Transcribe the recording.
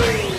Free.